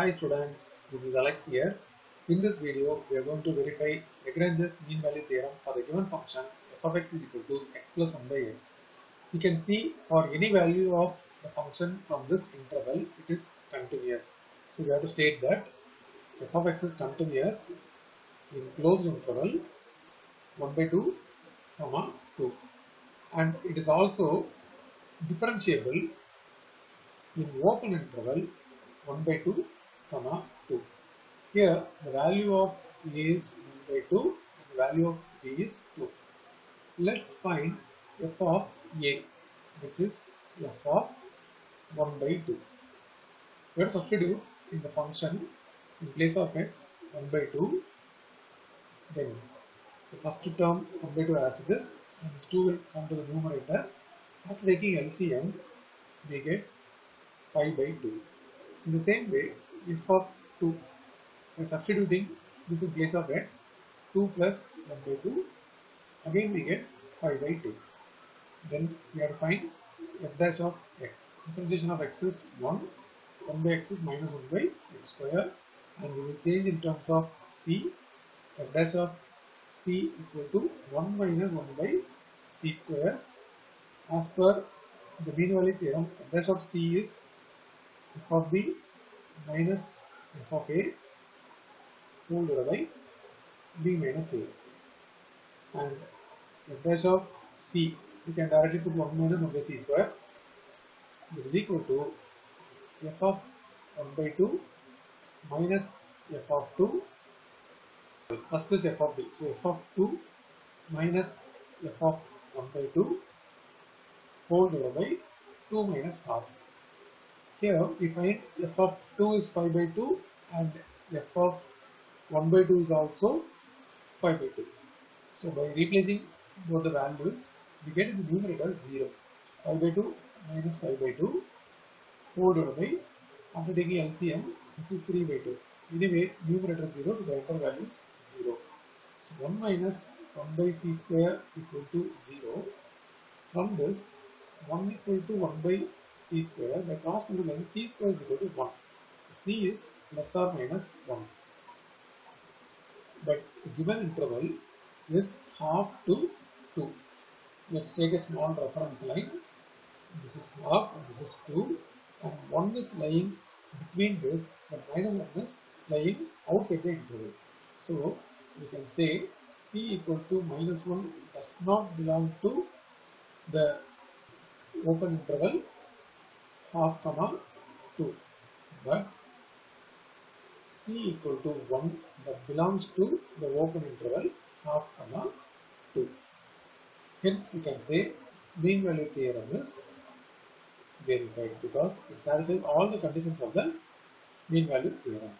Hi students, this is Alex here. In this video, we are going to verify Lagrange's mean value theorem for the given function f of x is equal to x plus 1 by x. We can see for any value of the function from this interval, it is continuous. So we have to state that f of x is continuous in closed interval 1 by 2 comma 2 and it is also differentiable in open interval 1 by 2 comma 2. Here the value of a is 1 by 2 and the value of b is 2. Let's find f of a which is f of 1 by 2. We to substitute in the function in place of x 1 by 2 then the first term 1 by 2 as it is and this 2 will come to the numerator. After taking LCM we get 5 by 2. In the same way, f of 2, by substituting this in place of x, 2 plus 1 by 2, again we get 5 by 2. Then we have to find f dash of x. Differentiation of x is 1, 1 by x is minus 1 by x square, and we will change in terms of c, f dash of c equal to 1 minus 1 by c square. As per the mean value theorem, f dash of c is f of b minus f of a whole divided by b minus a and f dash of c we can directly put 1 minus 1 by c square that is equal to f of 1 by 2 minus f of 2 first is f of b so f of 2 minus f of 1 by 2 whole divided by 2 minus half here we find f of 2 is 5 by 2 and f of 1 by 2 is also 5 by 2. So by replacing both the values, we get the numerator 0. 5 by 2 minus 5 by 2, 4 divided by, after taking LCM, this is 3 by 2. Anyway, numerator 0, so the enter value is 0. So 1 minus 1 by c square equal to 0. From this, 1 equal to 1 by c square by multiplying c square is equal to 1. So c is plus or minus 1. But given interval is half to 2. Let's take a small reference line. This is half and this is 2 and 1 is lying between this but minus 1 is lying outside the interval. So we can say c equal to minus 1 does not belong to the open interval half comma 2 but c equal to 1 that belongs to the open interval half comma 2 hence we can say mean value theorem is verified because it satisfies all the conditions of the mean value theorem